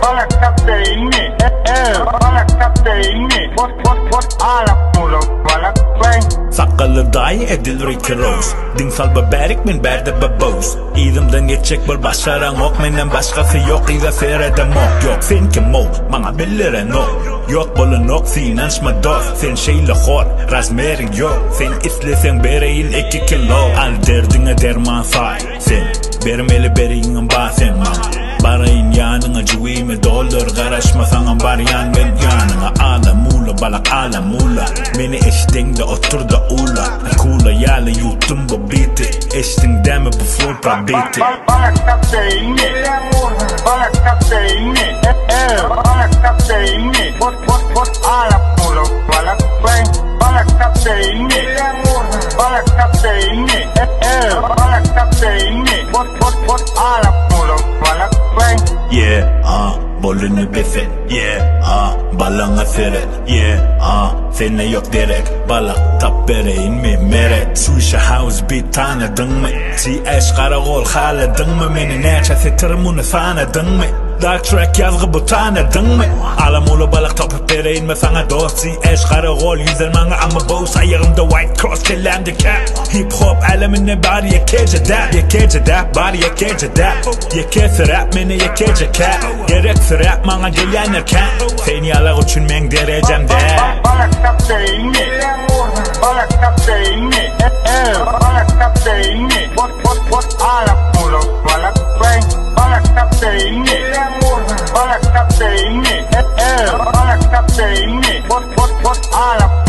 All I got to say, Sakalı dahi edil Ricky Rose. Din salba berik min berde babos İlimden geçecek bir başaran ok Menden başkası yok. İza seyreden mok Yok. Sen kim o Bana bilire no Yok bolun ok Finansma dost Sen şeyle hor Razmerin yok. Sen istesen bereyin iki kilo. Al derdine derman say. Sen Bermeli beriyinin basen man Barayın yanına cüvime dolar Karışma sana bar yangın yanına Ala mula balak ala mula Beni eşliğinde otur da ula Kula yala yuttum bu biti Eşliğinde mi bu full probiti Olha cafeína, olha cafeína, olha cafeína, olha puro, olha bem, olha cafeína, olha cafeína, olha cafeína, olha puro, olha bem. Yeah, ah, Bolunu befet, yeah, ah Balana fere yeah, a Sene yok direk, bala Tap bereyin mi meret Suşa house bir tane dın mı? Ti eş kara gol hale dın mı? Meni neçe setir munu sana dın mı? Dark track yazgı bu tane dın mı? Alam ulu balık tapıp dereyim mi sana dosti. Eşkarı gol yüzel bana ama boz Ayağımda white cross kellendi cap Hip hop alemine bari ye kece dap Ye kece dap bari ye kece dap Ye kese rap meni ye kece cap Gerekse rap manga gelen erken Seni alak üçün men derecem de Bana tap deyin mi? Bana tap deyin mi? What me, but, but, but all of